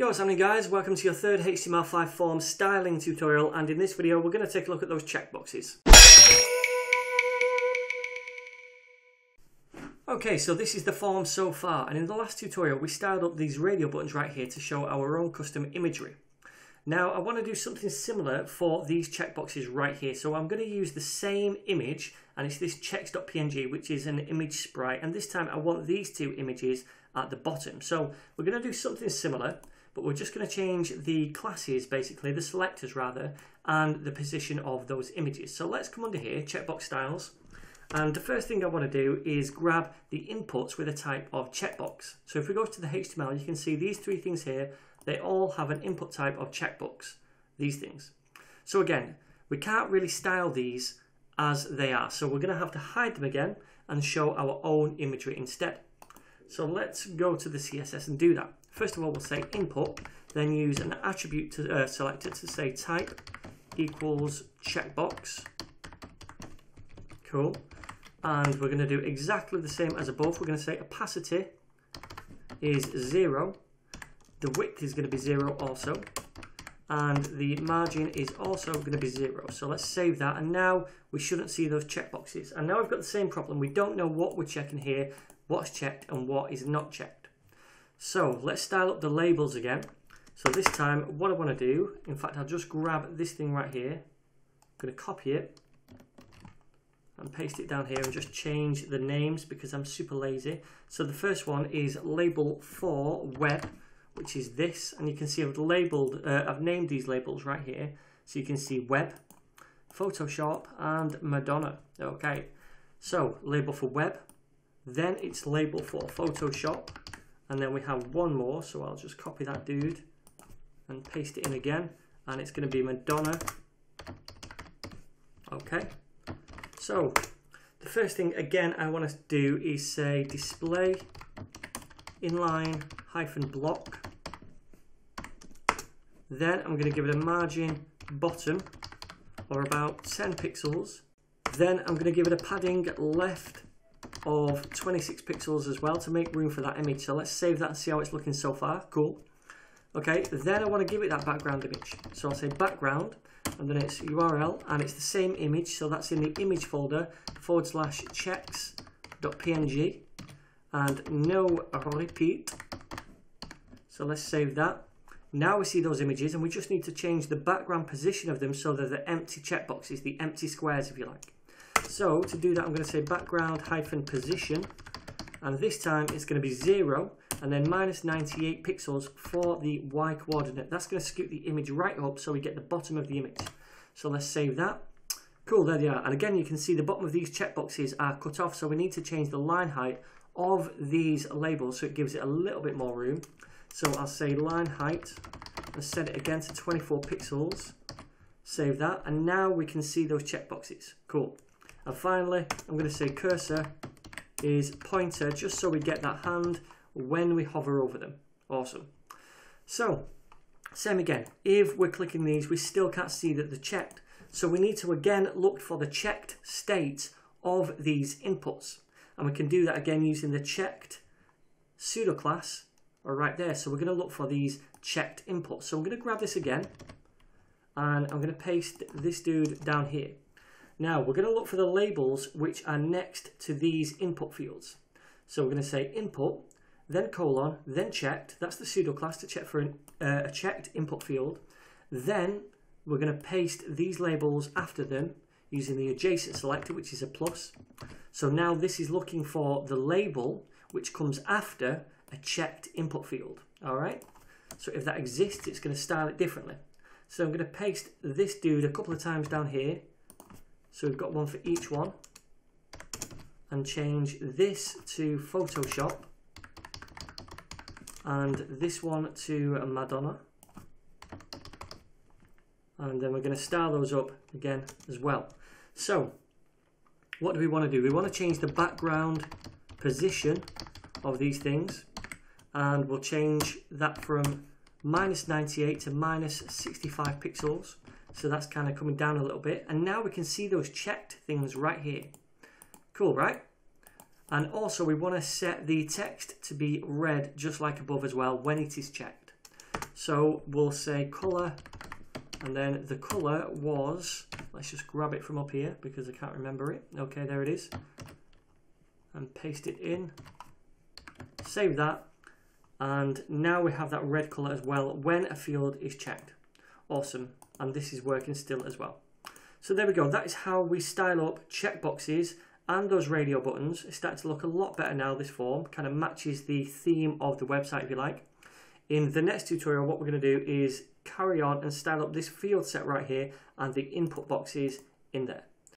Yo, what's happening guys? Welcome to your third HTML5 form styling tutorial and in this video we're going to take a look at those checkboxes. Okay, so this is the form so far and in the last tutorial we styled up these radio buttons right here to show our own custom imagery. Now I want to do something similar for these checkboxes right here. So I'm going to use the same image and it's this checks.png which is an image sprite and this time I want these two images at the bottom. So we're going to do something similar but we're just going to change the classes, basically, the selectors rather, and the position of those images. So let's come under here, checkbox styles, and the first thing I want to do is grab the inputs with a type of checkbox. So if we go to the HTML, you can see these three things here, they all have an input type of checkbox, these things. So again, we can't really style these as they are. So we're going to have to hide them again and show our own imagery instead. So let's go to the CSS and do that. First of all, we'll say input, then use an attribute to, uh, selector to say type equals checkbox. Cool. And we're going to do exactly the same as above. We're going to say opacity is zero. The width is going to be zero also. And the margin is also going to be zero. So let's save that. And now we shouldn't see those checkboxes. And now I've got the same problem. We don't know what we're checking here, what's checked and what is not checked. So let's style up the labels again. So this time what I want to do, in fact I'll just grab this thing right here. I'm going to copy it and paste it down here and just change the names because I'm super lazy. So the first one is label for web, which is this, and you can see I've labeled, uh, I've named these labels right here. So you can see web, Photoshop, and Madonna. Okay, so label for web, then it's label for Photoshop, and then we have one more so I'll just copy that dude and paste it in again. And it's going to be Madonna. Okay. So the first thing again I want to do is say display inline hyphen block. Then I'm going to give it a margin bottom or about 10 pixels. Then I'm going to give it a padding left of 26 pixels as well to make room for that image. So let's save that and see how it's looking so far. Cool. Okay, then I want to give it that background image. So I'll say background, and then it's URL, and it's the same image. So that's in the image folder, forward slash checks.png, and no repeat. So let's save that. Now we see those images, and we just need to change the background position of them so they're the empty checkboxes, the empty squares, if you like. So to do that, I'm going to say background hyphen position, and this time it's going to be zero, and then minus 98 pixels for the y coordinate. That's going to scoot the image right up so we get the bottom of the image. So let's save that. Cool, there they are. And again, you can see the bottom of these checkboxes are cut off, so we need to change the line height of these labels so it gives it a little bit more room. So I'll say line height and set it again to 24 pixels. Save that, and now we can see those checkboxes. Cool. And finally, I'm going to say cursor is pointer, just so we get that hand when we hover over them. Awesome. So, same again. If we're clicking these, we still can't see that they're checked. So we need to again look for the checked state of these inputs. And we can do that again using the checked pseudo class or right there. So we're going to look for these checked inputs. So I'm going to grab this again and I'm going to paste this dude down here. Now we're going to look for the labels which are next to these input fields. So we're going to say input, then colon, then checked. That's the pseudo class to check for an, uh, a checked input field. Then we're going to paste these labels after them using the adjacent selector, which is a plus. So now this is looking for the label which comes after a checked input field. All right. So if that exists, it's going to style it differently. So I'm going to paste this dude a couple of times down here so we've got one for each one. And change this to Photoshop. And this one to Madonna. And then we're going to style those up again as well. So, what do we want to do? We want to change the background position of these things. And we'll change that from minus 98 to minus 65 pixels. So that's kind of coming down a little bit. And now we can see those checked things right here. Cool, right? And also we want to set the text to be red just like above as well when it is checked. So we'll say color, and then the color was, let's just grab it from up here because I can't remember it. Okay, there it is. And paste it in. Save that. And now we have that red color as well when a field is checked. Awesome. And this is working still as well. So there we go. That is how we style up checkboxes and those radio buttons. It's starting to look a lot better now, this form. Kind of matches the theme of the website, if you like. In the next tutorial, what we're going to do is carry on and style up this field set right here and the input boxes in there.